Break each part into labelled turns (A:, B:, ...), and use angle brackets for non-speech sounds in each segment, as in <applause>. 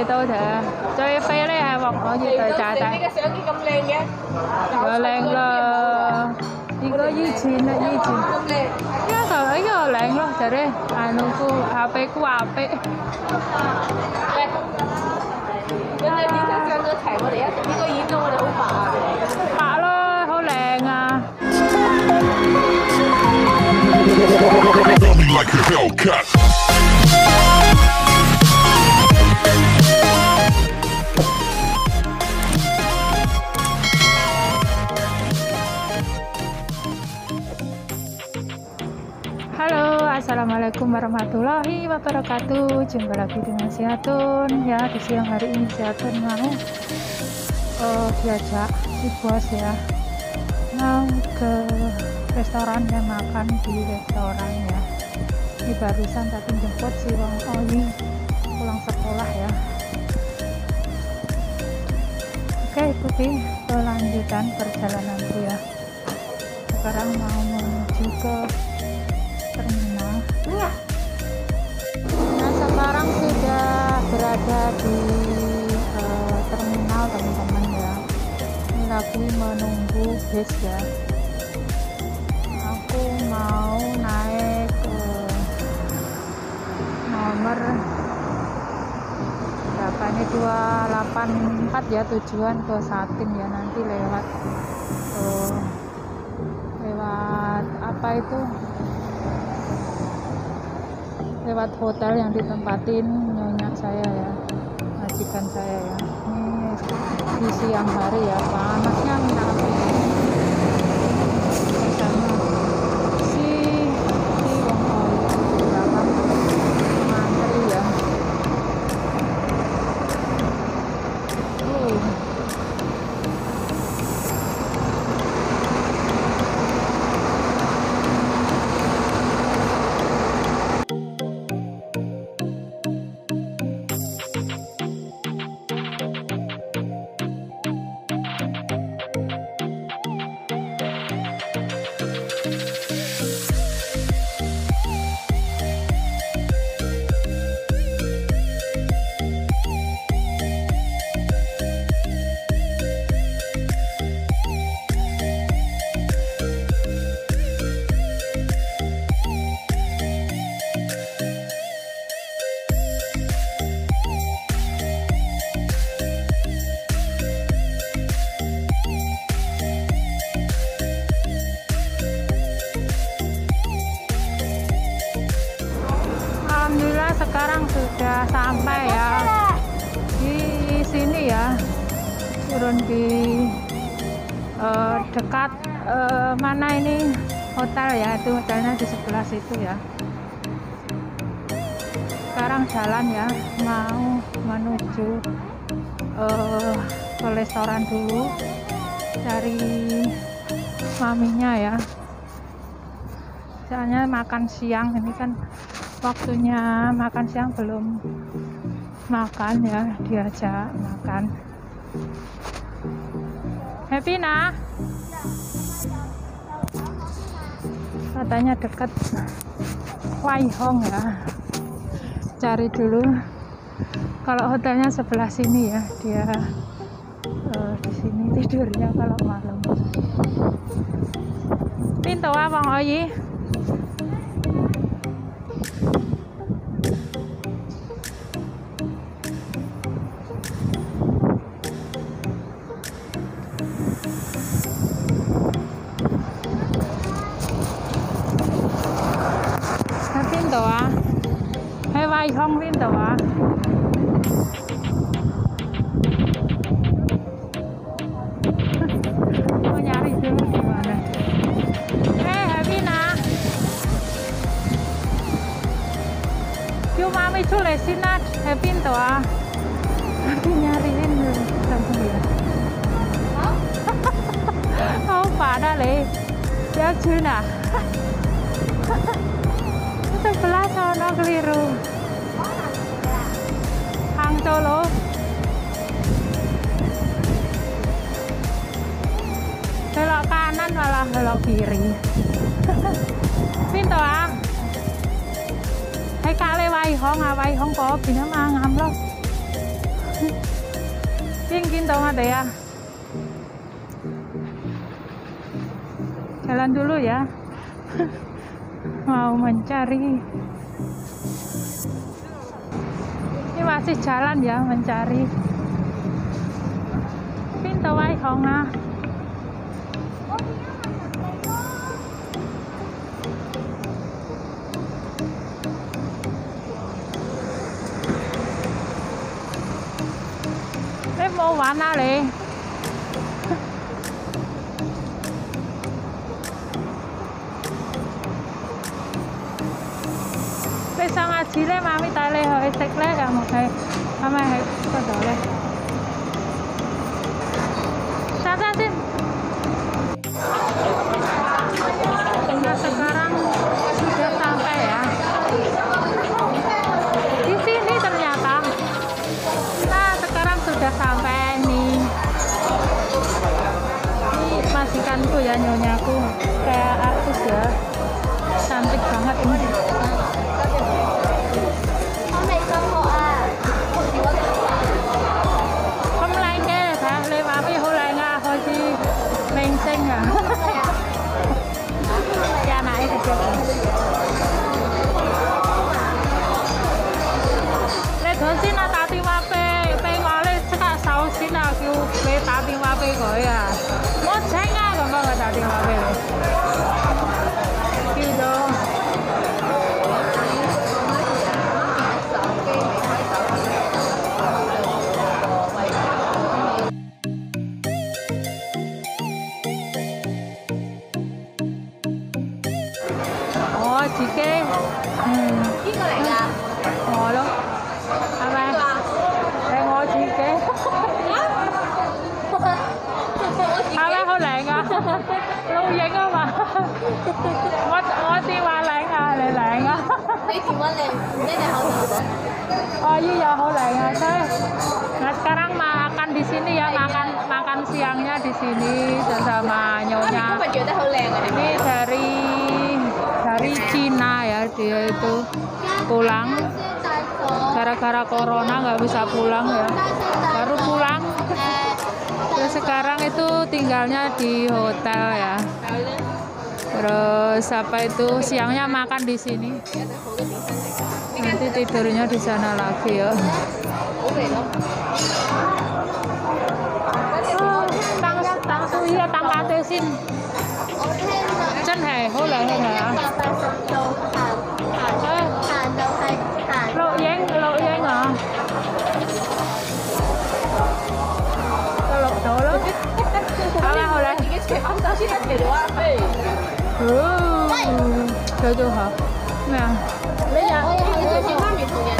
A: 嚟到嘅，最飞咧系黄可以对炸弹。
B: 呢个相机咁靓嘅，
A: 又靓啦！呢个以前啊，以前。
B: 咁靓。
A: Ya kalau ini ya leng loh jadi anu ku HP ku apik.
B: 因为呢张相咗齐，我哋一呢个演到我哋好白啊！
A: 白咯，好靓啊！
C: Love me like a Hellcat.
A: Assalamualaikum warahmatullahi wabarakatuh. Jumpa lagi dengan Siatun ya di siang hari ini Siatun mau eh, diajak si bos ya mau ke restoran dan makan di restoran ya. Ini barusan tadi jemput si Wong Oli pulang sekolah ya. Oke ikuti kelanjutan perjalananku ya. Sekarang mau menuju ke terminal. Sekarang sudah berada di eh, terminal teman-teman ya. Ini lagi menunggu bis ya. Aku mau naik ke nomor berapa ini 284 ya tujuan ke Satin ya nanti lewat eh, lewat apa itu lewat hotel yang ditempatin nyonya saya ya majikan saya ya. Ini di siang hari ya panasnya minta sampai ya. Di sini ya. Turun di eh, dekat eh, mana ini? Hotel ya itu hotelnya di sebelah situ ya. Sekarang jalan ya mau menuju eh, ke restoran dulu dari maminya ya. Soalnya makan siang ini kan waktunya makan siang belum makan ya diajak makan. Happy nah katanya dekat Waihong ya. Cari dulu. Kalau hotelnya sebelah sini ya dia eh, di sini tidurnya kalau malam. Pintu apa Oyi ไช่องวิ่งแต่ว่ามาไม่ช่วยเลยสินะแฮปปี้ตัวพี่ยารีเล่นเลยทำคเดียวเอาป่าได้เลยเลือกชื่อะ Ito pala sa นกกระ Room. orang lo. belok kanan malah belok kiri Pinto ah Hei kale wai hong ah wai hong có pin mang ngam lo tiên kin tong ada ya jalan dulu ya mau mencari masih jalan ya mencari. Pintu wae Hong ah. Thế mau 玩啊次咧，媽咪帶你去食咧，有冇係係咪喺嗰度咧？
B: 我我
A: 电话靓啊，你靓啊，你电话靓，你
B: 哋口头讲。
A: oh iya好靓啊，saya Nah sekarang makan di sini ya, makan makan siangnya di sini bersama
B: 你
A: nyonya.
B: 今日着得好靓啊！
A: Ini dari dari Cina ya dia itu pulang gara-gara corona nggak bisa pulang ya baru pulang terus sekarang itu tinggalnya di hotel ya terus apa itu siangnya makan di sini nanti tidurnya di sana lagi ya tang
B: ya
A: Ừ. chơi chưa hả? Nè. Bây giờ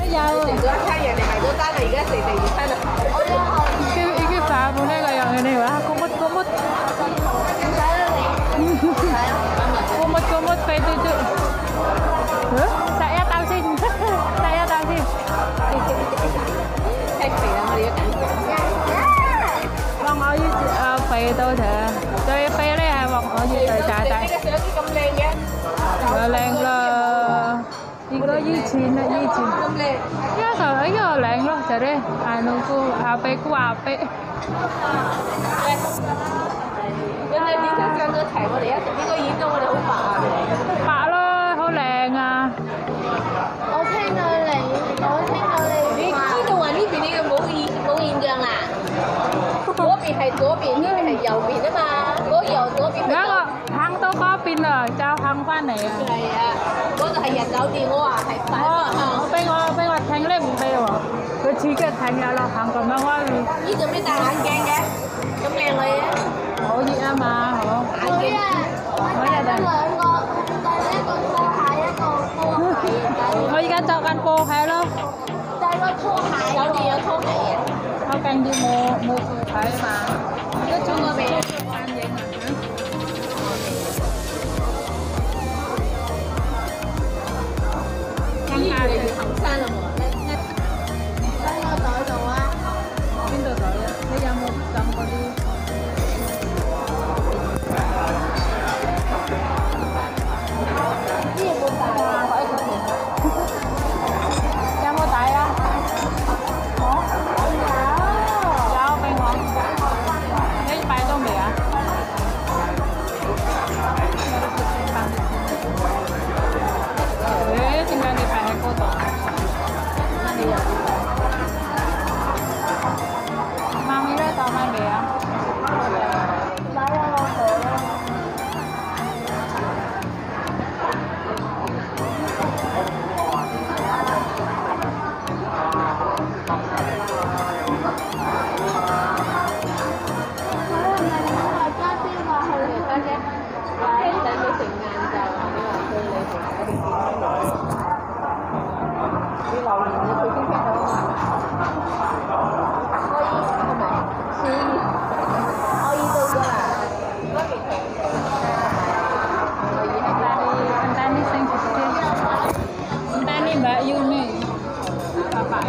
A: bây giờ cái cái phà bữa nay là
B: giờ này quá. Không mất không <laughs> mất.
A: Không mất không mất phải tôi chưa 以前啦，以前。一個呢
B: 個領
A: 咯，就咧行路姑阿伯姑阿伯。
B: 人哋點解上咗題？我哋一呢個演到我哋好白啊！
A: 白咯，好靚啊！
B: 我聽到你，我聽到你。你知道話呢邊你嘅冇現冇現象啦？嗰邊係左邊，呢邊係右邊啊嘛。嗰右嗰邊。嗰
A: 個行到嗰邊啦，就行翻嚟啊！
B: 係啊！嗰度系日酒店，我话系反方
A: Ờ,
B: 向。
A: bên ngoài bên ngoài thành lên bên rồi tôi chỉ cái thành là thằng còn nó có
B: 呢做咩戴眼镜嘅？咁靓女嘅。
A: hổ gì à mà hổ
B: 眼镜。我戴咗两个，戴咗一个拖鞋，一个波鞋，
A: tôi而家就紧过系咯，
B: 戴个拖鞋。酒店有拖鞋嘅。
A: 我近住冇冇睇嘛，
B: 一中嗰
A: 边。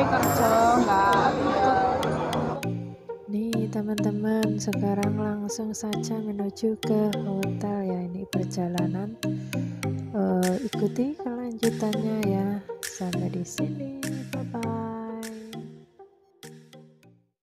A: Kerja nggak.
D: Nih teman-teman, sekarang langsung saja menuju ke hotel ya. Ini perjalanan. Eh, ikuti kelanjutannya ya. Sampai di sini.